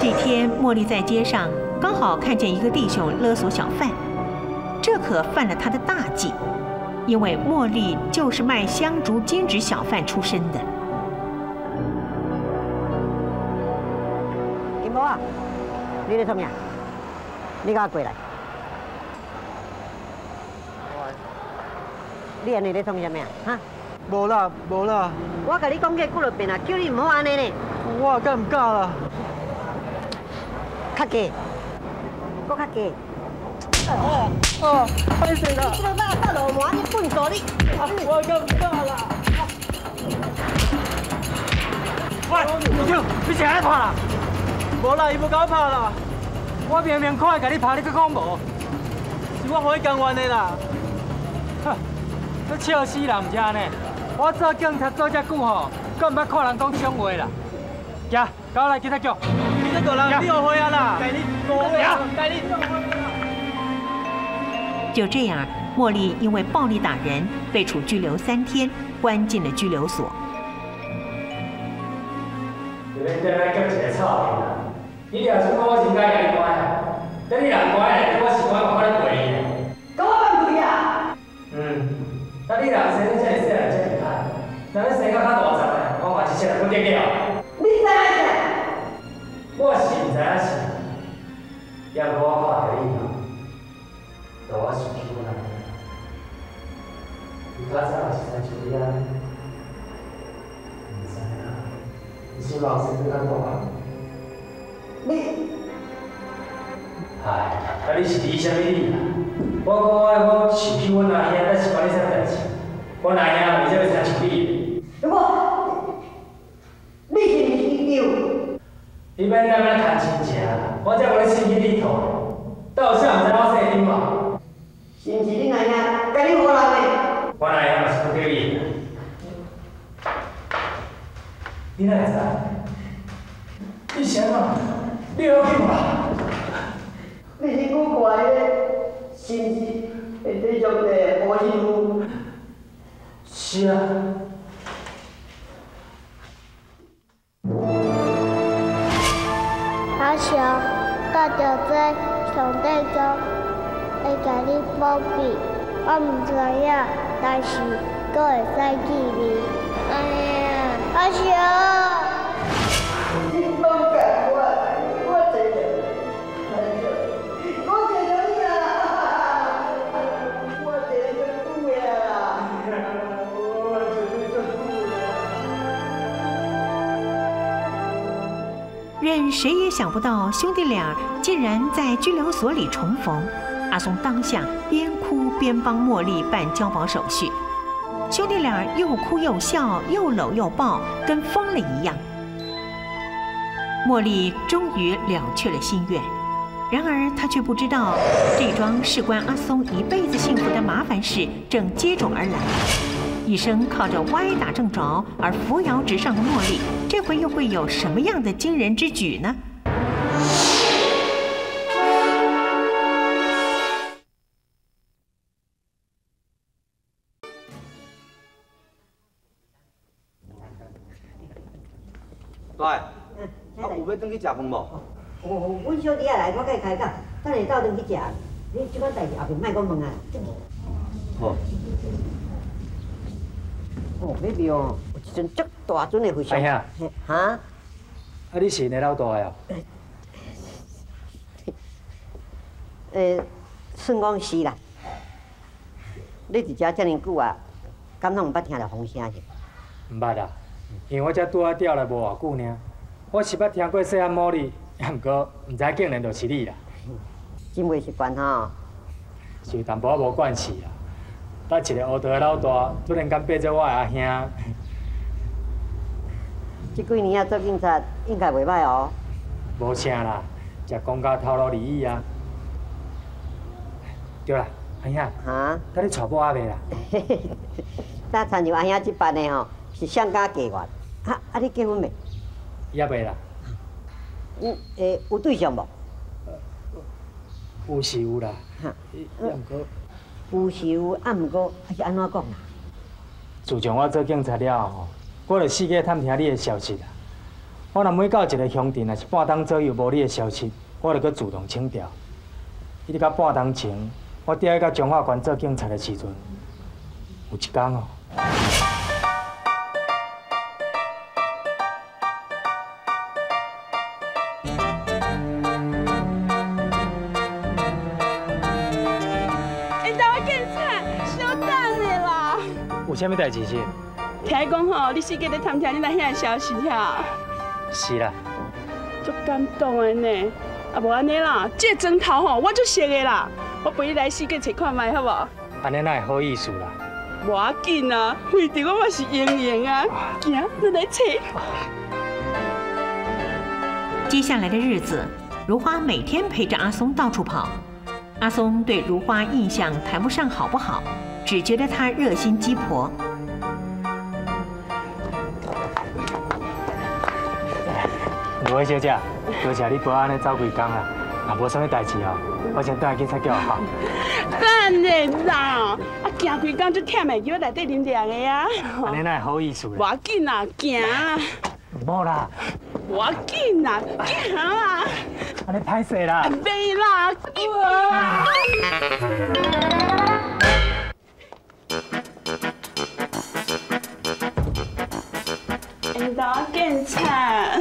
这天，茉莉在街上刚好看见一个弟兄勒索小贩，这可犯了他的大忌。因为茉莉就是卖香烛金纸小贩出身的。金波啊，你在做咩？你赶快过来。你安尼在做咩啊？哈？无啦，无啦。我甲你讲过几落遍啊，叫你唔好安尼呢。我敢唔敢啦？较低，搁较低。哦哦，歹势啦！你这个大老毛，你笨手你！我敢唔敢啦？喂，吴超，你是安尼拍啦？无啦，伊无甲我拍啦。我明明看甲你拍，你搁讲无？是我互伊甘愿的啦。哼，你笑死人家呢！我做警察做遮久吼，搁毋捌看人讲这种话啦。行，跟我来警察局。警察局人，你后悔啊啦？带你，带你。就这样，茉莉因为暴力打人被处拘留三天，关进了拘留所。你在那叫一个臭名啊！你要是讲我真该甲你关啊，等你人关嘞，我是关我快你跪去。跟我办跪啊！嗯，那你人生得这么细汉，这么歹，等你生到较大只嘞，我嘛一切都不得了。你知影我是唔知影是，也无我看着你。我是欺负人，你刚才也是在处理啊？唔知啊，你是老师在干活啊？你，哎，啊你是理什么理啊？我讲我我是欺负人兄，那是关你啥代志？我阿兄为什么要参处理？我，你是唔是丢？你免那么谈亲情，我才无你心机里头，到时毋知我姓丁嘛？是毋是你阿兄甲你胡闹的？我阿兄嘛是不对你。你哪会知？你啥嘛？你好紧嘛？你是古怪的，是毋是会对上帝无义务？是啊。阿翔，大家在上帝中。会甲你保庇，我唔知影，但是阁会使见你。哎呀，阿翔！你放开我，我坐着，我！我坐着久的啦。任谁也想不到，兄弟俩竟然在拘留所里重逢。阿松当下边哭边帮茉莉办交保手续，兄弟俩又哭又笑，又搂又抱，跟疯了一样。茉莉终于了却了心愿，然而她却不知道，这桩事关阿松一辈子幸福的麻烦事正接踵而来。一生靠着歪打正着而扶摇直上的茉莉，这回又会有什么样的惊人之举呢？转去食饭无？哦，阮小弟仔来，我甲伊开讲，等下斗转去食。你即款代志后边莫讲问啊。好。哦，那边哦，有一阵足大尊的佛像。哎呀，哈？啊，你是你老大哦？诶，算讲是啦。你伫遮遮尼久啊，敢拢毋捌听到风声是？毋捌啊，因为我才拄啊调来无偌久呢。我是捌听过细汉某哩，毋过毋知竟然就是你啦。真袂习惯吼。是有淡薄仔无惯势啦。等一个乌道的老大，突然间变做我的阿兄。即几年啊，做警察应该袂歹哦。无啥啦，食公家头路利益啊。对啦，阿兄。哈？甲你娶某阿未啦？那参像阿兄即班的吼，是上家嫁我。啊啊！你结婚未？也袂啦。有，诶，有对象无？有是有啦。哈。也毋过。有是有，啊毋过还是安怎讲啦？自从我做警察了后，我就四界探听你的消息啦。我若每到一个乡镇，若是半冬左右无你的消息，我就搁主动请调。一直到半冬前，我伫咧到彰化县做警察的时阵，有一天哦。有啥物代志是？听讲吼，你四界咧探听你那遐消息呀？是啦。足感动的呢，啊无安尼啦，这砖头吼我就熟的啦，我陪你来四界找看卖好无？安尼哪会好意思啦？无要紧啊，为着我嘛是英英啊，行，咱来找。接下来的日子，如花每天陪着阿松到处跑。阿松对如花印象谈不上好不好，只觉得他热心鸡婆。如花小姐，多谢你陪我安尼走几工啦，也无啥物代志哦，我先带警察叫我。等下啦，啊行几工就忝的，叫我内底啉凉的啊。安尼哪会好意思？我要紧啦，行。无啦。我要紧啦，行啦。安尼歹势啦。袂啦，到警察，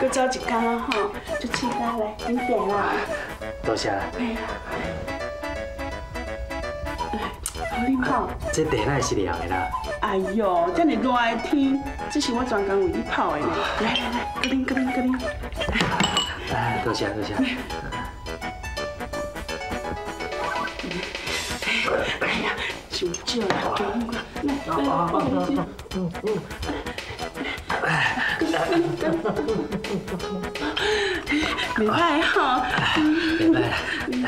佮走一工吼，就请他来饮茶啦。多谢。啦。好啉泡。这茶奶是凉的啦？哎呦，这么热的天，这是我专工为你泡的呢。来来来，搁啉搁啉搁啉。哎，多谢。多谢。哎呀，伤少啦，就啉看。来来，我给你嗯嗯。袂歹吼。袂歹。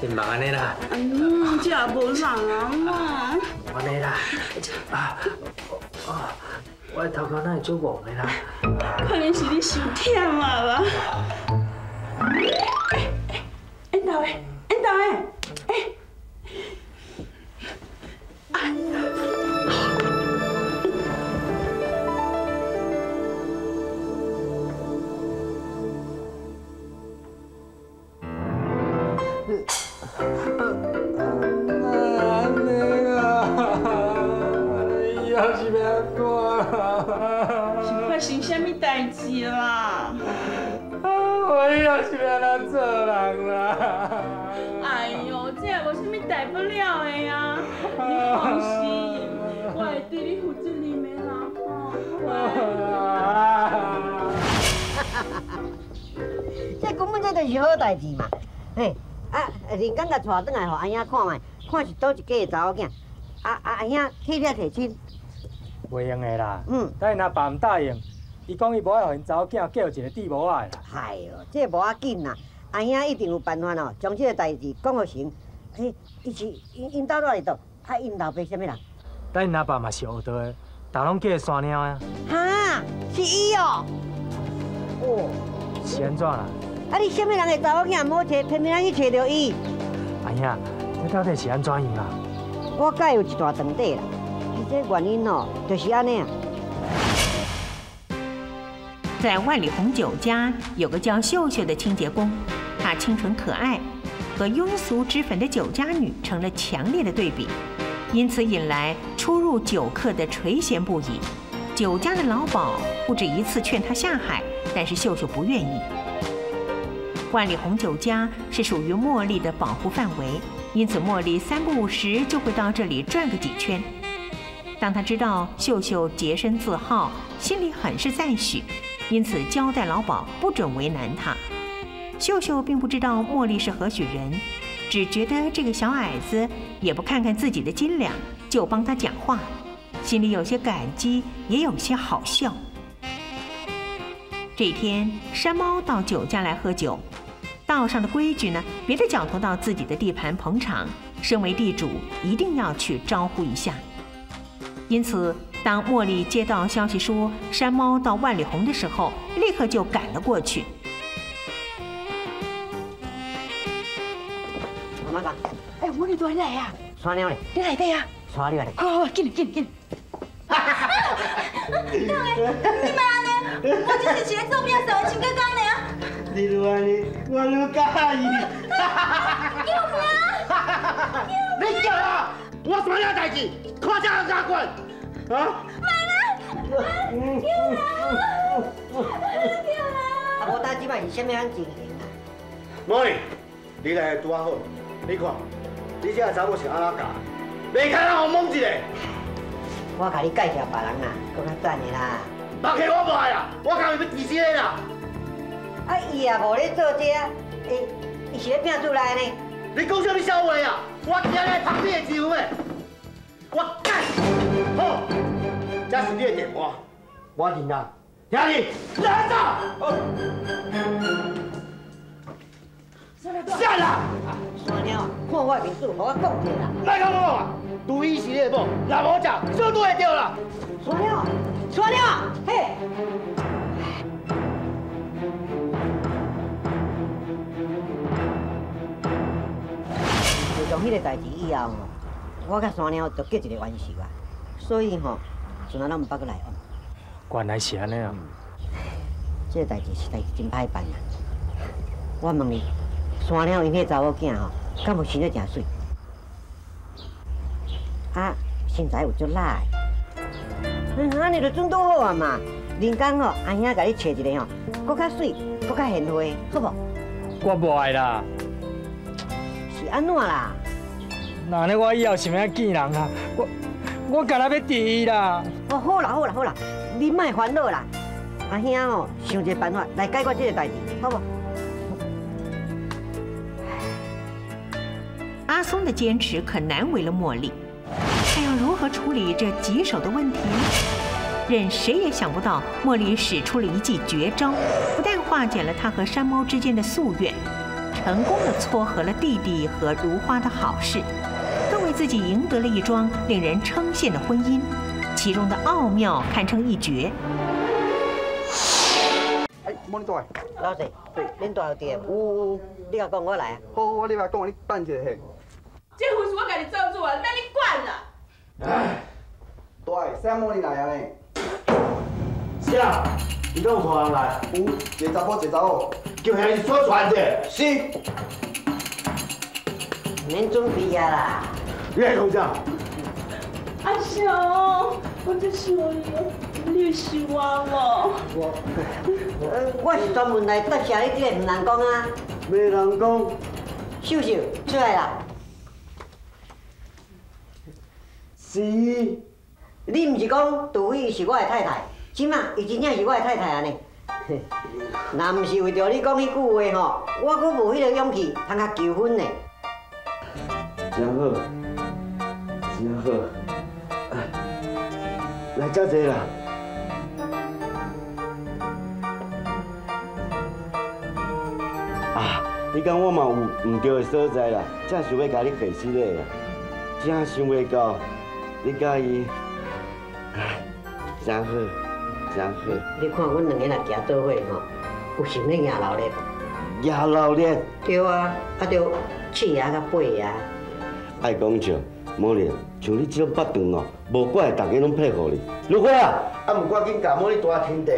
真忙安尼啦。嗯，这也无人啊嘛。安尼啦。啊啊，我的头壳哪会做戆的啦？可能是你受忝啊啦。好代志嘛，嘿，啊，人家甲带转来，互阿兄看卖，看是倒一家的查某囝，啊啊阿兄体贴提亲。袂用的啦，嗯，但因阿爸唔答应，伊讲伊无爱互因查某囝叫一个地无爱啦。哎呦，这无要紧啦，阿兄一定有办法哦，将这个代志讲互成。嘿，伊是因因兜哪里倒？啊，因老爸什么人？但因阿爸嘛是学道的，大拢叫山猫啊。哈，是伊哦。哦。是安怎啦？啊，你什么人的查某囝无找，偏偏咱去找着伊？阿兄，这到底是安怎样啦？我该有一大长底啦。这原因哦，就是安尼啊。在万里红酒家有个叫秀秀的清洁工，她清纯可爱，和庸俗脂粉的酒家女成了强烈的对比，因此引来出入酒客的垂涎不已。酒家的老鸨不止一次劝她下海，但是秀秀不愿意。万里红酒家是属于茉莉的保护范围，因此茉莉三不五时就会到这里转个几圈。当他知道秀秀洁身自好，心里很是赞许，因此交代老鸨不准为难他。秀秀并不知道茉莉是何许人，只觉得这个小矮子也不看看自己的斤两，就帮他讲话，心里有些感激，也有些好笑。这天，山猫到酒家来喝酒，道上的规矩呢，别的角头到自己的地盘捧场，身为地主一定要去招呼一下。因此，当茉莉接到消息说山猫到万里红的时候，立刻就赶了过去。妈妈讲，哎，茉莉多来呀！嘞？你来的呀？刷你来。好，好，紧紧紧。哈哈哈哈哈！你妈呢？我就是一个做饼手的亲哥哥呢。你愈安尼，我愈介意。哈哈哈哈哈！你叫啊！我什么样代志？看这人家滚！啊！妈妈，救我！啊，无代志嘛是啥物样情形你来拄啊好，你看，你这个查某是安怎教？袂开人互蒙一个。我甲你介绍别人啊，搁较赞的啦。别客我无爱啦，我今日要自私的啦。啊，伊也无咧做这，伊伊是咧拼出来呢。你讲啥物笑话啊？我今日拍你的招诶！我干！好，这是你的电话，我认啦。兄弟，来走！下啦！山鸟，看我的面子，互我讲者啦。来讲我啊！除非是你的某，若无食，小拄会着啦。山鸟，山鸟，嘿！自从迄个代志以后吼，我甲山鸟就结一个冤仇啊，所以吼，从来咱毋捌过来往。原来是安尼啊！这个代志实在是真歹办啊！我问你，山鸟因迄查某囝吼，敢无生得真水？啊，身材有足辣的，嗯，安尼就准拄好啊嘛。人工吼，阿兄甲你找一个吼，搁较水，搁较贤惠，好无？我无爱啦。是安怎啦？那安尼我以后是要见人啊？我我干那要第一啦！哦，好啦好啦好啦，你莫烦恼啦。阿兄哦，想一个办法来解决这个代志，好不？阿松的坚持可难为了茉莉，他要如何处理这棘手的问题？任谁也想不到，茉莉使出了一记绝招，不但化解了他和山猫之间的夙愿，成功的撮合了弟弟和如花的好事，更为自己赢得了一桩令人称羡的婚姻，其中的奥妙堪称一绝。哎，莫你大。老师，恁大有电无？有有，你甲讲我来啊。好，我讲，你等一下嘿。这婚是我家己做主啊，免你管啦。唉，大，啥莫你来啊呢？是啊，你敢有带人来？有，一个查甫，一个查某，叫兄弟说传者。是。免准备啊啦。你来讲啥？阿雄，我就想你，你是我无？我，呃，我是专门来答谢你这个唔人讲啊。没人讲。秀秀，出来啦。是。你唔是讲杜伟是我的太太，即马伊真正是我的太太啊呢？若唔是为着你讲迄句话吼，我阁无迄个勇气通甲求婚呢。真好，真好。来，遮坐啦。啊，你讲我嘛有唔对的所在啦，正想要甲你解释咧啦，真想袂到你甲伊，真好，真好。你看阮两个若行做伙吼，有成咧赢老咧。赢老咧？对啊，啊着七爷甲八爷。爱讲笑，茉莉，像你这种八段哦，无怪大家拢佩服你。如果啊，啊，唔赶紧教茉莉大天地。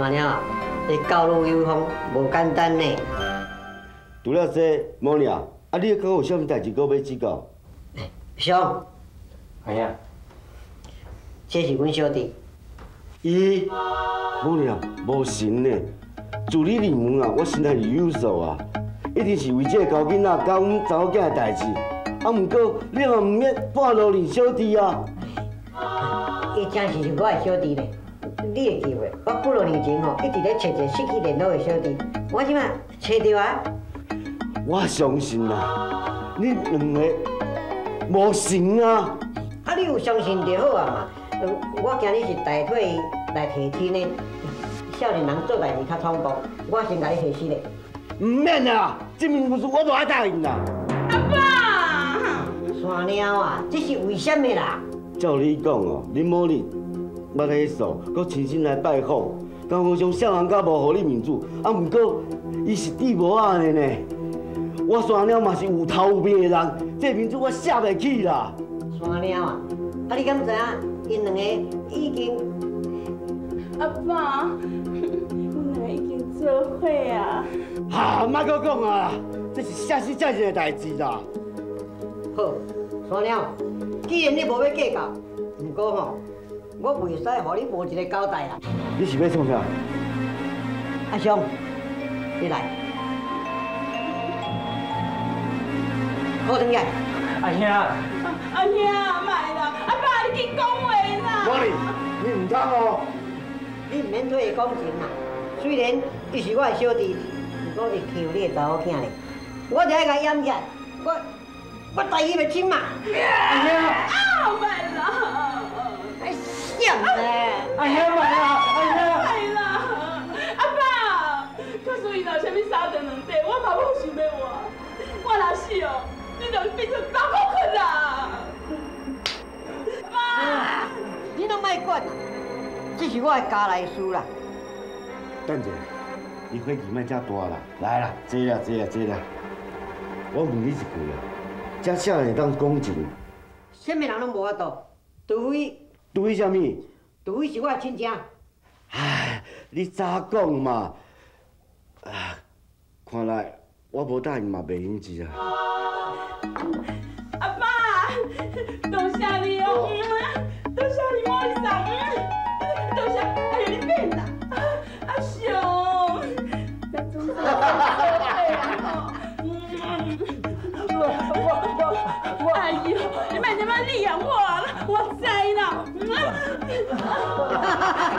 山鸟啊，你教路有方，无简单呢。除了这，莫尼啊，啊，你讲有啥物代志，搁要指教？兄，哎呀，这是阮小弟。伊，莫尼啊，无神呢。自你入门啊，我心内是有数啊，一定是为这个高囡仔教阮查某囝的代志。啊，毋过你嘛毋免半路认小弟啊。伊真是我的小弟咧，你会记袂？我几多年前吼，一直咧找一个失去联络的小弟，我即摆找到啊。我相信啦，你两个无神啊。啊，你有相信就好啊嘛。我今日是代替来提亲的，少年人做代志较冲动，我先甲你提死咧。毋免啦，这面故事我都爱答应啦。山猫啊，这是为什么啦？照你讲哦，恁某哩捌迄数，搁亲身来拜访，刚好将少人家无互你面子，啊，毋过伊是地无啊的呢。我山鸟嘛是有头有面的人，这面子我写袂起啦。山鸟啊，啊你敢知影？因两个已经……阿爸，阮两个已经做伙啊！哈，莫搁讲啊，这是写死这件代志啦。好，山鸟，既然你无要计较，不过吼，我袂使互你无一个交代啦。你是要创啥？阿兄，你来，好等下。阿兄，阿兄，卖啦！阿爸，你紧讲话啦！我哩，你唔通哦。你唔免对伊讲情啦。虽然伊是我的小弟，不过伊欺负你的查某囝咧，我就爱甲掩起来。我我带伊袂亲嘛。阿兄，啊，卖啦！哎，想咧！阿兄，卖啦！阿兄，卖啦！阿爸，可是伊若有啥物三长两短，我嘛无想要活。我若死哦，你就变成大国困啦！妈，你拢莫管啦，这是我的家内事啦。等者，你火气莫遮大啦，来啦，坐啦，坐啦，坐啦。我问你一句啊，这少年当讲情，什么人拢无法度，除非除非什么？除非是我的亲情。唉，你早讲嘛！啊，看来我无答应嘛袂用子啊。阿爸，多谢你哦，多谢你我送你，多谢，哎呀你变啦，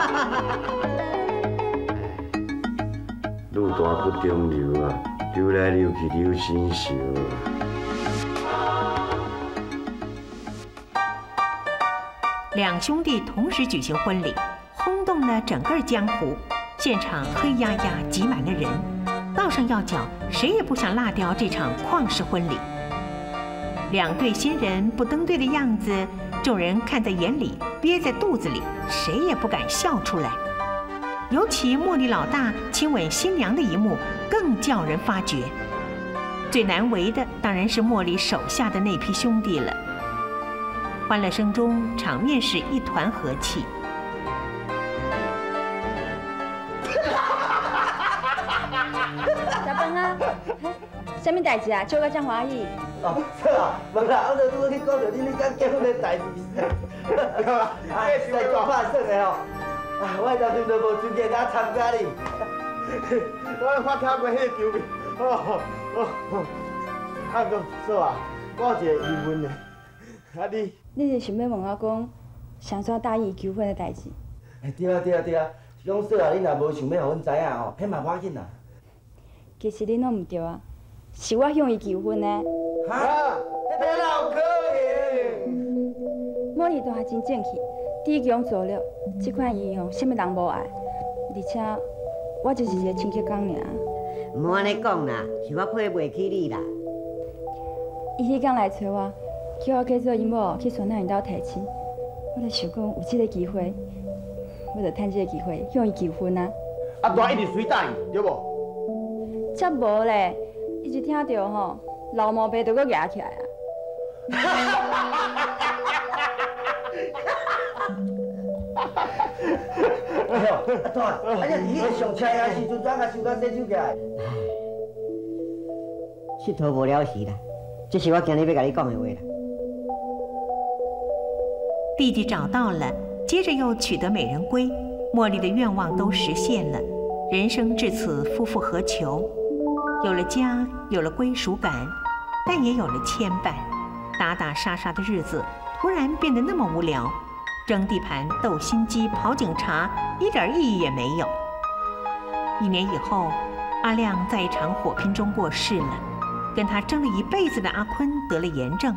路大不中留啊，溜来溜去溜心烧。两兄弟同时举行婚礼，轰动了整个江湖。现场黑压压挤满了人，道上要角，谁也不想落掉这场旷世婚礼。两对新人不登对的样子，众人看在眼里，憋在肚子里，谁也不敢笑出来。尤其茉莉老大亲吻新娘的一幕，更叫人发觉。最难为的当然是茉莉手下的那批兄弟了。欢乐声中，场面是一团和气。小芬啊，什么代志啊？笑到这欢喜？哦，是啊，我就拄去讲到恁迄间结婚的代志，对吧？哎，实在大拍算的吼。啊，我当阵都无资格来参加哩。我发听过迄个球迷，哦哦，啊个说啊，我有一个疑问呢，啊你？你是想要问我讲，想怎答应求婚的代志？哎，对啊对啊对啊，是讲说啊，你若无想要互阮知影哦，迄嘛要紧啦。其实你拢毋对啊，是我向伊求婚的。哈，这哪有可能？茉莉都还真正气，第一强做了，这款伊吼，什么人无爱？而且我就是一个清洁工尔。唔好安尼讲啦，是我配袂起你啦。伊迄天来找我，叫我去做因某去船仔因兜提亲，我就想讲有这个机会，我就趁这个机会向伊求婚啊。啊，大一定随答伊，对无？则无咧，伊一听到吼，老毛病就搁压起来啊！啊大，啊你伫迄个上车的时阵，怎甲收到洗手起来？佚佗无了时啦，这是我今日要甲你讲的话啦。弟弟找到了，接着又取得美人归，茉莉的愿望都实现了，人生至此夫复何求？有了家，有了归属感，但也有了牵绊。打打杀杀的日子突然变得那么无聊，争地盘、斗心机、跑警察，一点意义也没有。一年以后，阿亮在一场火拼中过世了，跟他争了一辈子的阿坤得了炎症，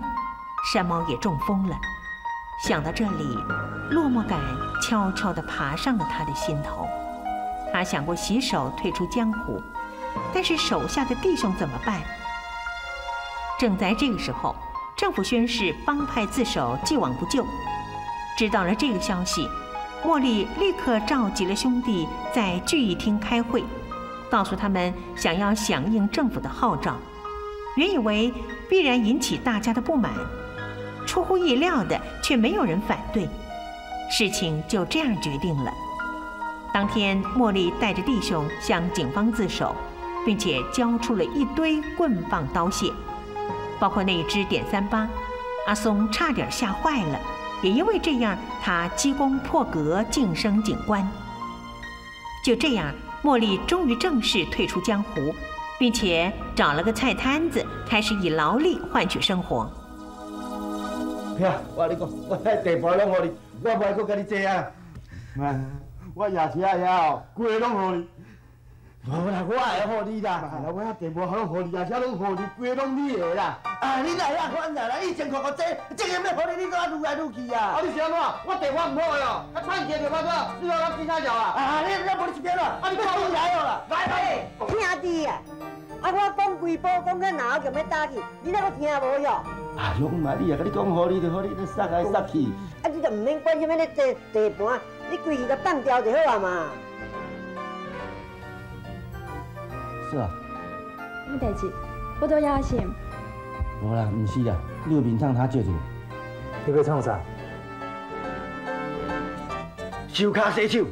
山猫也中风了。想到这里，落寞感悄悄地爬上了他的心头。他想过洗手退出江湖，但是手下的弟兄怎么办？正在这个时候，政府宣誓帮派自首，既往不咎。知道了这个消息，茉莉立刻召集了兄弟在聚义厅开会，告诉他们想要响应政府的号召。原以为必然引起大家的不满。出乎意料的，却没有人反对，事情就这样决定了。当天，茉莉带着弟兄向警方自首，并且交出了一堆棍棒刀械，包括那一支点三八。阿松差点吓坏了，也因为这样，他积功破格，晋升警官。就这样，茉莉终于正式退出江湖，并且找了个菜摊子，开始以劳力换取生活。呀，我甲你讲，我遐地盘拢互你，我袂阁甲你坐啊。妈，我夜车遐哦，规个拢互你。无啦，我会互你啦。我遐地盘拢互你，夜车拢互你，规个拢你的啦。啊，你来遐款啦，以前看过这，这个要互你，你搁愈来愈去啊。啊，你是安怎？我地盘唔好个哦，啊，趁钱就歹做，你话我几差条啊？啊，你你无你一边啦，啊，你靠你来哦啦。来来，兄弟啊，啊，我讲规波讲到哪后就要打去，你哪个听无哟？啊，勇嘛，你也甲你讲好，你就好，你你杀来杀去。啊，你就唔免管什么咧地地盘，你规气甲放掉就好啊嘛。是啊。咩代志？我都要先。无啦，唔是啦，你有面唱他借一个。你要唱啥？手卡洗手，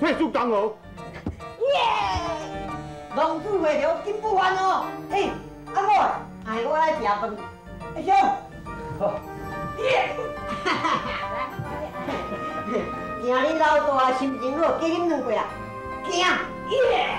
快速当我。耶！龙珠会流金不换哦。哎，阿哥，哎，我来食饭。阿兄，好，耶！哈哈哈！来，今日老大心情好，加饮两杯啊，行，耶！